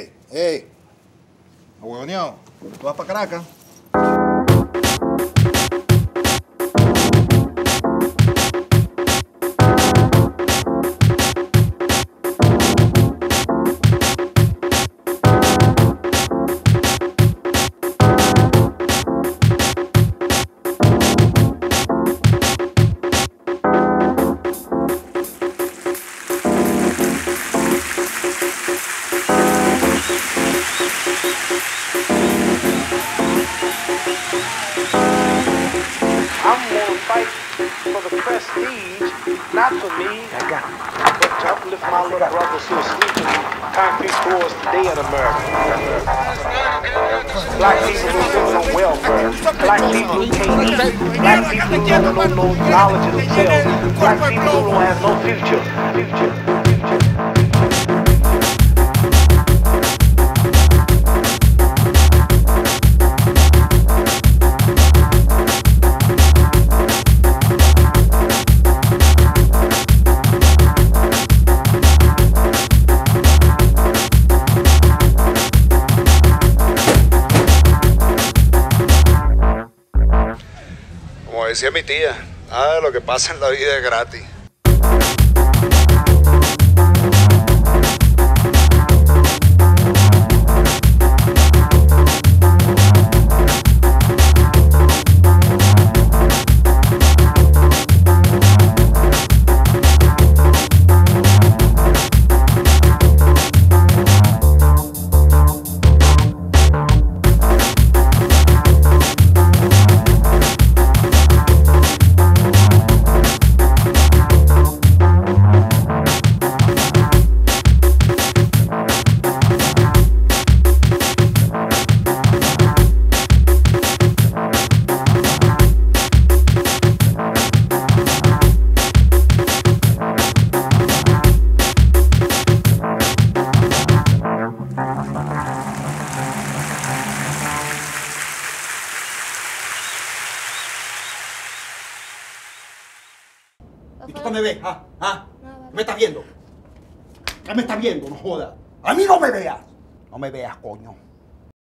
Ei, ei. Ô, tu vai pra Caraca? Not for me, but to uplift my little brothers who are sleeping in concrete floors today in America. Black people who live on welfare, black people who can't eat, black people who don't know no knowledge of themselves, black people who don't have no future. future. Decía mi tía, nada de lo que pasa en la vida es gratis. ¿Y tú qué me ves? ¿Ah? ¿Ah? ¿Qué me estás viendo? ¿Qué me estás viendo? No jodas. A mí no me veas. No me veas, coño.